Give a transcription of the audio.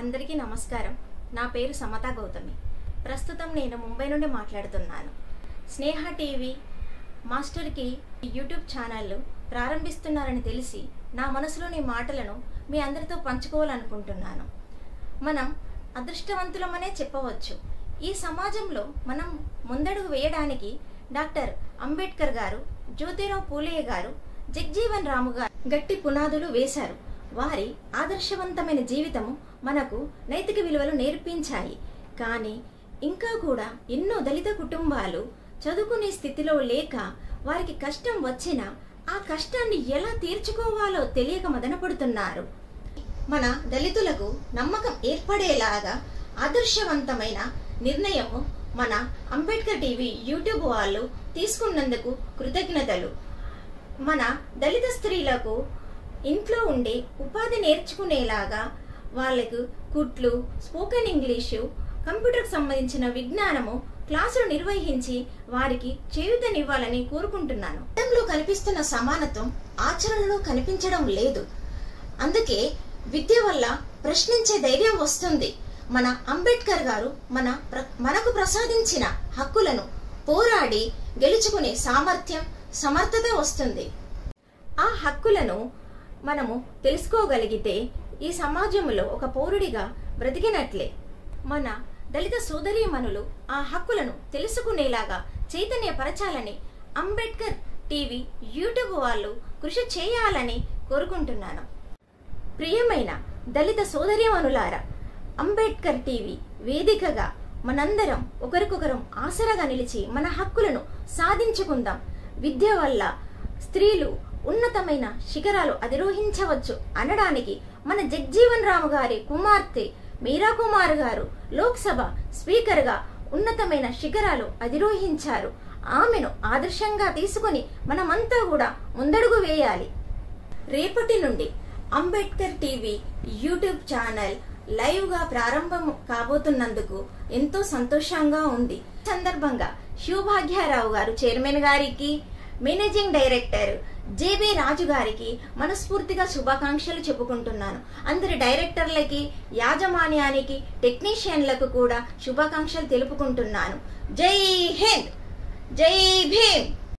అందరికీ నమస్కారం. నా పేరు సమతా గౌతమి. ప్రస్తుతం నేను ముంబై నుండి మాట్లాడుతున్నాను. స్నేహ టీవీ మాస్టర్కి యూట్యూబ్ ఛానళ్ళు ప్రారంభిస్తున్నారని తెలిసి నా మనసులోని మాటలను మీ అందరితో పంచుకోవాలనుకుంటున్నాను. మనం అదృష్టవంతులమనే చెప్పవచ్చు. ఈ సమాజంలో మనం ముందడుగు వేయడానికి డాక్టర్ అంబేద్కర్ గారు జ్యోతిరావు పూలే గారు జగ్జీవన్ రాము గారు గట్టి పునాదులు వేశారు. వారి ఆదర్శవంతమైన జీవితము మనకు నైతిక విలువలు నేర్పించాయి. కానీ ఇంకా కూడా ఎన్నో దళిత కుటుంబాలు చదువుకునే స్థితిలో లేక వారికి కష్టం వచ్చినా ఆ కష్టాన్ని ఎలా తీర్చుకోవాలో తెలియక మదనపడుతున్నారు. మన దళితులకు నమ్మకం ఏర్పడేలాగా ఆదర్శవంతమైన నిర్ణయము మన అంబేద్కర్ టీవీ యూట్యూబ్ వాళ్ళు తీసుకున్నందుకు కృతజ్ఞతలు. మన దళిత స్త్రీలకు ఇంట్లో ఉండి ఉపాధి నేర్చుకునేలాగా వాళ్ళకు కుట్లు స్పోకెన్ ఇంగ్లీషు కంప్యూటర్కి సంబంధించిన విజ్ఞానము క్లాసులు నిర్వహించి వారికి చేయూతనివ్వాలని కోరుకుంటున్నాను. గతంలో కనిపిస్తున్న సమానత్వం ఆచరణలో కనిపించడం లేదు. అందుకే విద్య వల్ల ప్రశ్నించే ధైర్యం వస్తుంది. మన అంబేద్కర్ గారు మన మనకు ప్రసాదించిన హక్కులను పోరాడి గెలుచుకునే సామర్థ్యం సమర్థత వస్తుంది. ఆ హక్కులను మనము తెలుసుకోగలిగితే ఈ సమాజంలో ఒక పౌరుడిగా బ్రతికినట్లే. మన దళిత సోదరీమణులు ఆ హక్కులను తెలుసుకునేలాగా చైతన్యపరచాలని అంబేద్కర్ టీవీ యూట్యూబ్ వాళ్ళు కృషి చేయాలని కోరుకుంటున్నాను. ప్రియమైన దళిత సోదరీమణులారా అంబేద్కర్ టీవీ వేదికగా మనందరం ఒకరికొకరం ఆసరాగా నిలిచి మన హక్కులను సాధించుకుందాం. విద్య వల్ల స్త్రీలు ఉన్నతమైన శిఖరాలు అధిరోహించవచ్చు అనడానికి మన జగ్జీవన్ రాము గారి కుమార్తె మీరా కుమార్ గారు లోక్సభ స్పీకర్గా ఉన్నతమైన శిఖరాలు అధిరోహించారు. ఆమెను ఆదర్శంగా తీసుకొని మనమంతా కూడా ముందడుగు వేయాలి. రేపటి నుండి అంబేద్కర్ టీవీ యూట్యూబ్ ఛానల్ లైవ్గా ప్రారంభం కాబోతున్నందుకు ఎంతో సంతోషంగా ఉంది. సందర్భంగా శివభాగ్యారావు గారు చైర్మన్ గారికి మేనేజింగ్ డైరెక్టర్ జేబీ రాజు గారికి మనస్ఫూర్తిగా శుభాకాంక్షలు చెప్పుకుంటున్నాను. అందరి డైరెక్టర్లకి యాజమాన్యానికి టెక్నీషియన్లకు కూడా శుభాకాంక్షలు తెలుపుకుంటున్నాను. జై హింద్! జై భీమ్!